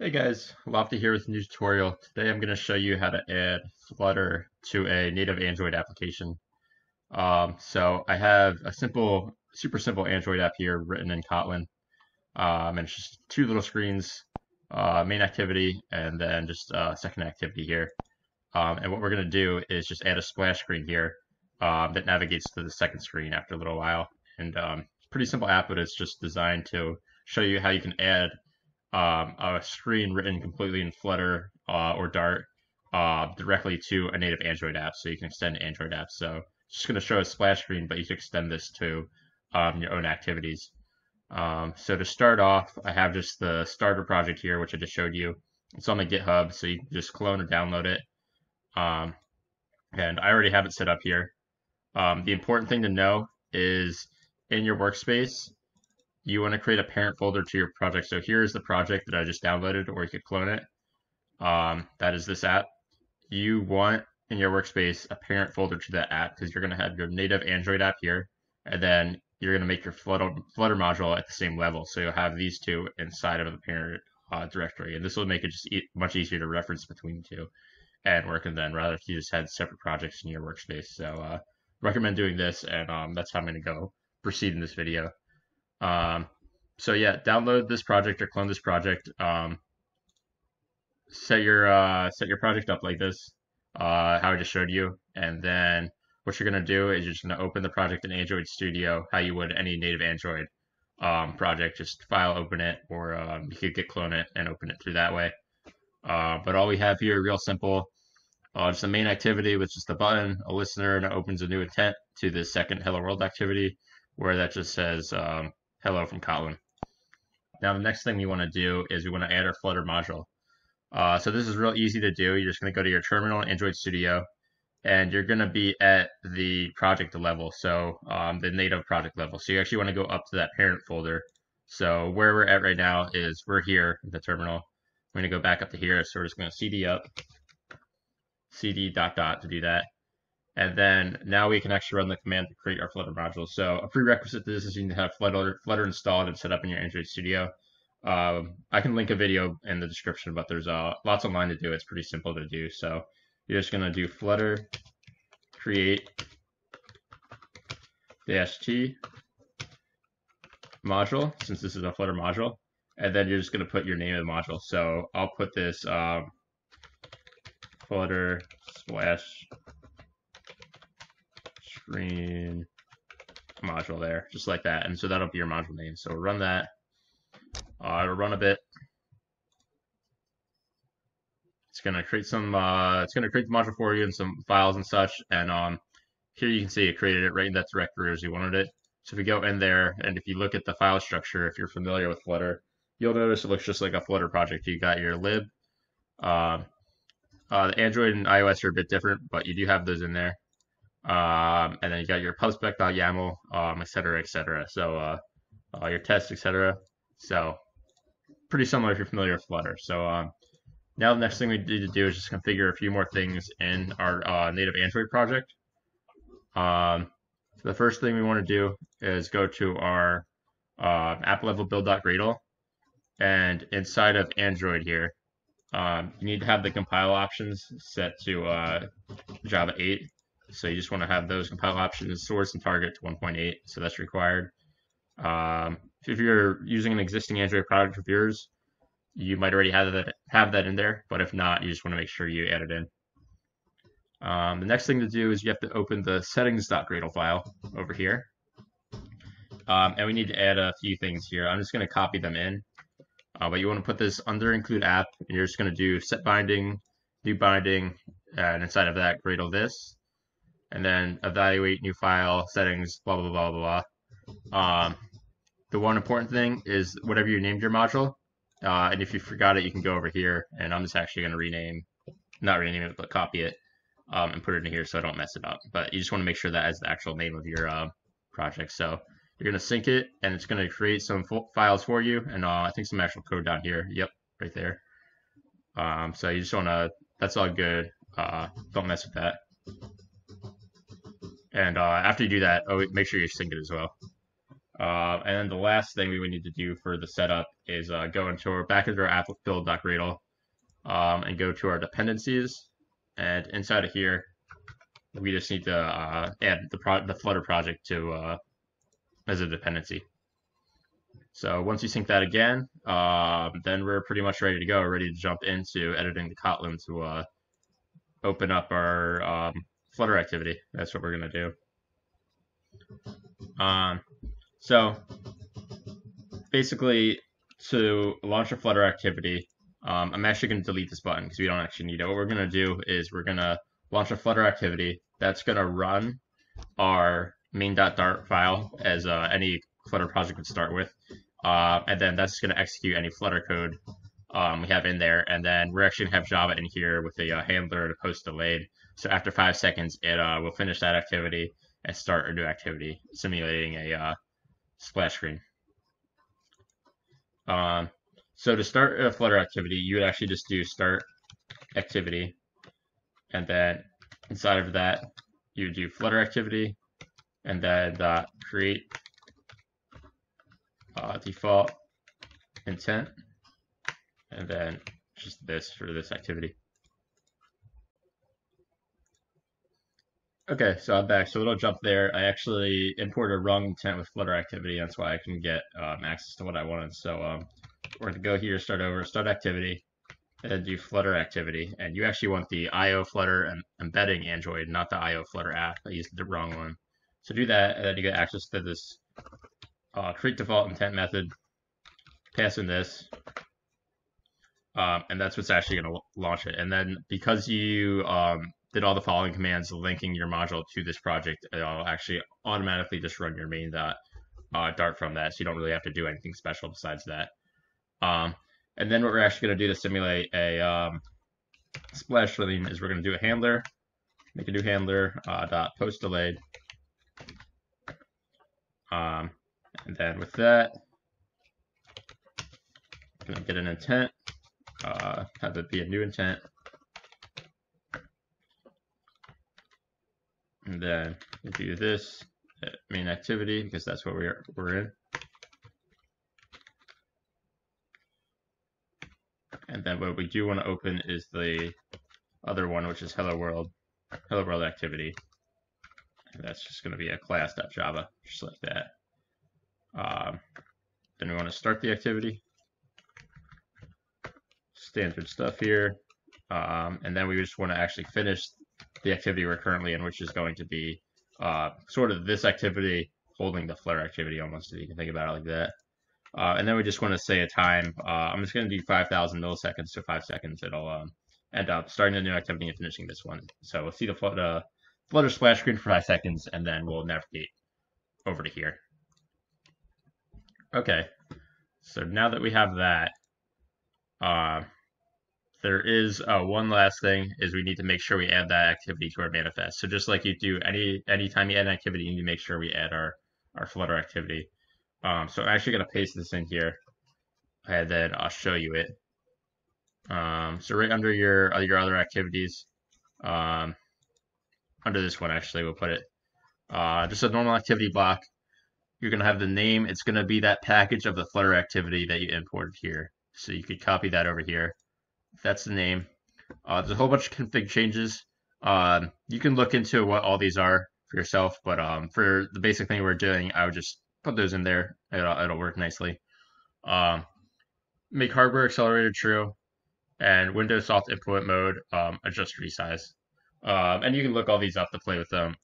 Hey guys, Lofty here with a new tutorial. Today I'm going to show you how to add Flutter to a native Android application. Um, so I have a simple, super simple Android app here written in Kotlin. Um, and it's just two little screens, uh, main activity, and then just a uh, second activity here. Um, and what we're going to do is just add a splash screen here um, that navigates to the second screen after a little while. And um, pretty simple app, but it's just designed to show you how you can add um, a screen written completely in Flutter uh, or Dart uh, directly to a native Android app, so you can extend Android apps. So it's just going to show a splash screen, but you can extend this to um, your own activities. Um, so to start off, I have just the starter project here, which I just showed you. It's on my GitHub, so you can just clone or download it. Um, and I already have it set up here. Um, the important thing to know is in your workspace, you want to create a parent folder to your project. So here's the project that I just downloaded, or you could clone it. Um, that is this app. You want in your workspace a parent folder to that app because you're going to have your native Android app here, and then you're going to make your Flutter, Flutter module at the same level. So you'll have these two inside of the parent uh, directory, and this will make it just e much easier to reference between the two and work in then rather if you just had separate projects in your workspace. So uh, recommend doing this, and um, that's how I'm going to go proceed in this video. Um, so yeah, download this project or clone this project. Um, set your uh, set your project up like this, uh, how I just showed you, and then what you're gonna do is you're just gonna open the project in Android Studio, how you would any native Android um, project. Just file open it, or um, you could git clone it and open it through that way. Uh, but all we have here, real simple, uh, just a main activity with just a button, a listener, and it opens a new intent to the second Hello World activity, where that just says um, hello from Kotlin. Now the next thing we want to do is we want to add our Flutter module. Uh, so this is real easy to do. You're just going to go to your terminal in Android Studio, and you're going to be at the project level, so um, the native project level. So you actually want to go up to that parent folder. So where we're at right now is we're here in the terminal. We're going to go back up to here, so we're just going to cd up, cd dot dot to do that. And then now we can actually run the command to create our Flutter module. So a prerequisite to this is you need to have Flutter, Flutter installed and set up in your Android Studio. Um, I can link a video in the description, but there's uh, lots online to do. It's pretty simple to do. So you're just going to do Flutter create dash T module, since this is a Flutter module. And then you're just going to put your name of the module. So I'll put this um, Flutter splash screen module there, just like that. And so that'll be your module name. So run that. Uh, it'll run a bit. It's gonna create some. Uh, it's gonna create the module for you and some files and such. And um, here you can see it created it right in that directory as you wanted it. So if you go in there and if you look at the file structure, if you're familiar with Flutter, you'll notice it looks just like a Flutter project. You got your lib. Uh, uh, the Android and iOS are a bit different, but you do have those in there. Um, and then you got your pubspec.yaml, um, et cetera, et cetera. So uh, uh, your tests, et cetera. So pretty similar if you're familiar with Flutter. So um, now the next thing we need to do is just configure a few more things in our uh, native Android project. Um, so the first thing we want to do is go to our uh, app level build.gradle. And inside of Android here, um, you need to have the compile options set to uh, Java 8. So you just want to have those compile options source and target to 1.8. So that's required. Um, if you're using an existing Android product of yours, you might already have that have that in there. But if not, you just want to make sure you add it in. Um, the next thing to do is you have to open the settings.gradle file over here. Um, and we need to add a few things here. I'm just going to copy them in. Uh, but you want to put this under include app, and you're just going to do set binding, new binding, and inside of that, Gradle this and then evaluate new file settings, blah, blah, blah, blah, blah. Um, the one important thing is whatever you named your module, uh, and if you forgot it, you can go over here, and I'm just actually going to rename, not rename it, but copy it um, and put it in here so I don't mess it up. But you just want to make sure that is the actual name of your uh, project. So you're going to sync it, and it's going to create some files for you, and uh, I think some actual code down here. Yep, right there. Um, so you just want to, that's all good. Uh, don't mess with that. And uh, after you do that, oh, make sure you sync it as well. Uh, and then the last thing we would need to do for the setup is uh, go into our back into our app build.gradle um, and go to our dependencies. And inside of here, we just need to uh, add the, the Flutter project to uh, as a dependency. So once you sync that again, uh, then we're pretty much ready to go, ready to jump into editing the Kotlin to uh, open up our um, Flutter activity. That's what we're going to do. Um, so basically, to launch a Flutter activity, um, I'm actually going to delete this button because we don't actually need it. What we're going to do is we're going to launch a Flutter activity that's going to run our main.dart file as uh, any Flutter project would start with. Uh, and then that's going to execute any Flutter code um, we have in there. And then we're actually going to have Java in here with a uh, handler to post delayed. So after five seconds, it uh, will finish that activity and start a new activity, simulating a uh, splash screen. Um, so to start a Flutter activity, you would actually just do start activity. And then inside of that, you do Flutter activity and then create uh, default intent, and then just this for this activity. Okay, so I'm back. So it'll jump there. I actually imported a wrong intent with Flutter activity. That's why I can get um, access to what I wanted. So um, we're going to go here, start over, start activity, and do Flutter activity. And you actually want the IO Flutter and embedding Android, not the IO Flutter app. I used the wrong one. So do that, and then you get access to this uh, create default intent method, pass in this, um, and that's what's actually going to launch it. And then because you um, did all the following commands linking your module to this project, it'll actually automatically just run your main dot, uh, Dart from that. So you don't really have to do anything special besides that. Um, and then what we're actually going to do to simulate a um, splash screen is we're going to do a handler, make a new handler, uh, dot post delayed. Um, and then with that, going to get an intent, uh, have it be a new intent. And then do this main activity because that's what we're, we're in. And then what we do want to open is the other one, which is hello world, hello world activity. And that's just going to be a class.java, just like that. Um, then we want to start the activity. Standard stuff here. Um, and then we just want to actually finish the activity we're currently in, which is going to be uh, sort of this activity holding the Flutter activity almost, if you can think about it like that. Uh, and then we just want to say a time. Uh, I'm just going to do 5,000 milliseconds to 5 seconds. It'll um, end up starting a new activity and finishing this one. So we'll see the Flutter, Flutter splash screen for 5 seconds, and then we'll navigate over to here. Okay, so now that we have that, uh, there is uh, one last thing is we need to make sure we add that activity to our manifest. So just like you do any anytime you add an activity, you need to make sure we add our, our Flutter activity. Um, so I'm actually going to paste this in here, and then I'll show you it. Um, so right under your, your other activities, um, under this one actually, we'll put it, uh, just a normal activity block. You're going to have the name. It's going to be that package of the Flutter activity that you imported here. So you could copy that over here. That's the name. Uh, there's a whole bunch of config changes. Um, you can look into what all these are for yourself, but um, for the basic thing we're doing, I would just put those in there. It'll, it'll work nicely. Um, make hardware accelerator true, and Windows soft implement mode um, adjust resize. And you can look all these up to play with them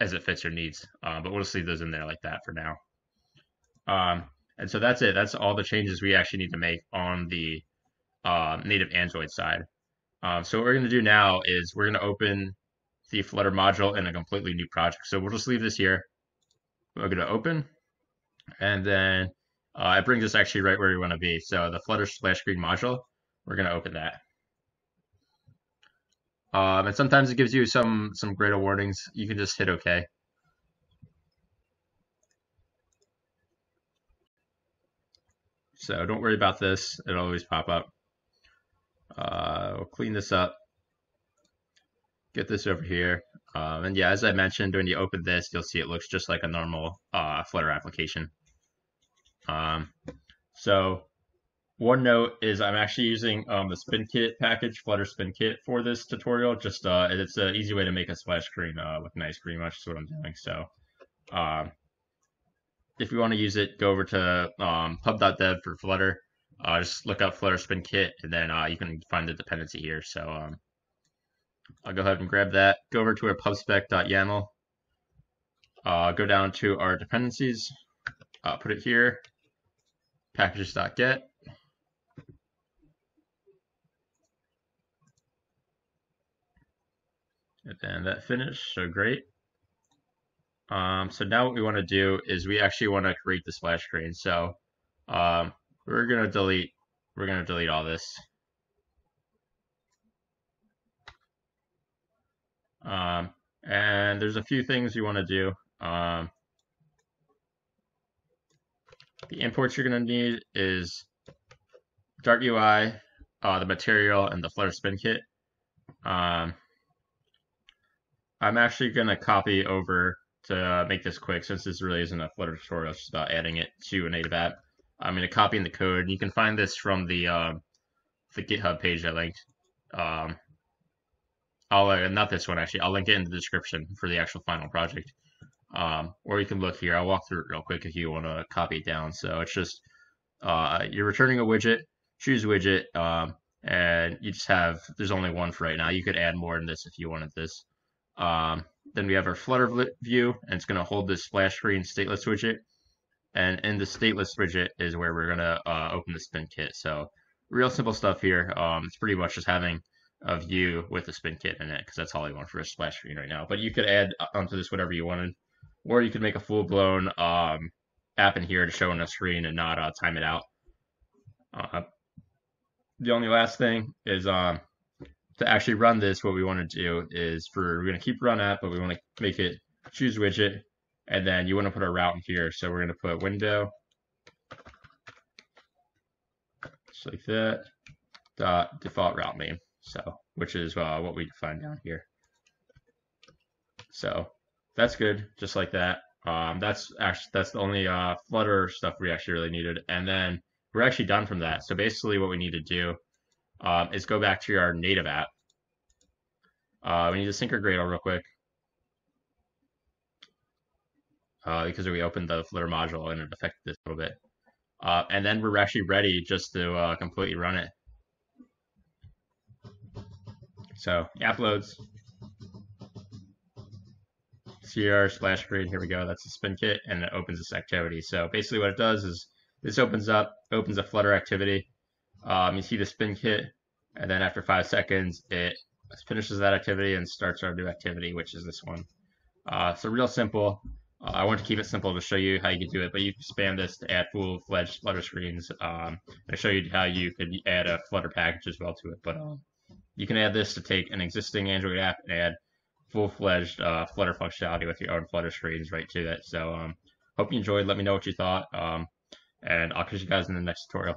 as it fits your needs. But we'll just leave those in there like that for now. And so that's it. That's all the changes we actually need to make on the uh, native Android side. Um, so what we're going to do now is we're going to open the Flutter module in a completely new project. So we'll just leave this here. We're going to open, and then uh, it brings us actually right where we want to be. So the Flutter splash screen module, we're going to open that. Um, and sometimes it gives you some some Gradle warnings. You can just hit OK. So don't worry about this. It'll always pop up. Uh, we'll clean this up. Get this over here. Um, and yeah, as I mentioned, when you open this, you'll see it looks just like a normal uh, Flutter application. Um, So one note is I'm actually using um, the SpinKit package, Flutter SpinKit, for this tutorial. Just uh, it's an easy way to make a splash screen uh, with nice pretty much is what I'm doing. So um, if you want to use it, go over to um, pub.dev for Flutter. Uh, just look up Flutter Spin Kit and then uh, you can find the dependency here. So um, I'll go ahead and grab that. Go over to our pubspec.yaml. Uh, go down to our dependencies. Uh, put it here. Packages.get. And then that finished, so great. Um, so now what we want to do is we actually want to create the splash screen. So um, we're gonna delete we're gonna delete all this. Um, and there's a few things you want to do. Um, the imports you're going to need is Dart UI, uh, the material, and the Flutter Spin Kit. Um, I'm actually going to copy over to make this quick since this really isn't a Flutter tutorial, it's just about adding it to a native app. I'm going to copy in the code. You can find this from the um, the GitHub page I linked. Um, I'll uh, not this one actually. I'll link it in the description for the actual final project. Um, or you can look here. I'll walk through it real quick if you want to copy it down. So it's just uh, you're returning a widget, choose widget, um, and you just have there's only one for right now. You could add more in this if you wanted this. Um, then we have our Flutter view, and it's going to hold this splash screen stateless widget. And in the stateless widget is where we're going to uh, open the spin kit. So real simple stuff here. Um, it's pretty much just having a view with a spin kit in it because that's all I want for a splash screen right now. But you could add onto this whatever you wanted, or you could make a full blown um, app in here to show on the screen and not uh, time it out. Uh, the only last thing is um, to actually run this, what we want to do is for we're going to keep run app, but we want to make it choose widget, and then you want to put a route in here. So we're going to put window, just like that, dot default route name. So which is uh, what we define down here. So that's good, just like that. Um, that's actually that's the only uh, Flutter stuff we actually really needed, and then we're actually done from that. So basically, what we need to do um, is go back to our native app. Uh, we need to sync our Gradle real quick. Uh, because we opened the Flutter module and it affected this a little bit. Uh, and then we're actually ready just to uh, completely run it. So app loads. CR splash screen, here we go, that's the spin kit, and it opens this activity. So basically what it does is this opens up, opens a Flutter activity, um, you see the spin kit, and then after five seconds, it finishes that activity and starts our new activity, which is this one. Uh, so real simple. I want to keep it simple to show you how you can do it, but you can spam this to add full-fledged Flutter screens. Um, and show you how you could add a Flutter package as well to it. But um, you can add this to take an existing Android app and add full-fledged uh, Flutter functionality with your own Flutter screens right to it. So um, hope you enjoyed. Let me know what you thought. Um, and I'll catch you guys in the next tutorial.